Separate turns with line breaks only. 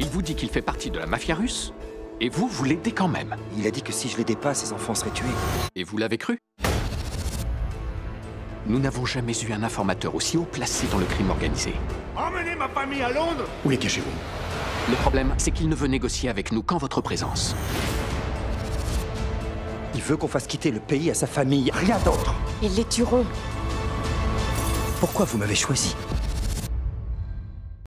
Il vous dit qu'il fait partie de la mafia russe, et vous, vous l'aidez quand même.
Il a dit que si je l'aidais pas, ses enfants seraient tués.
Et vous l'avez cru? Nous n'avons jamais eu un informateur aussi haut placé dans le crime organisé.
Emmenez ma famille à Londres
Où les cachez-vous?
Le problème, c'est qu'il ne veut négocier avec nous qu'en votre présence.
Il veut qu'on fasse quitter le pays à sa famille, rien d'autre.
Ils les tueront.
Pourquoi vous m'avez choisi?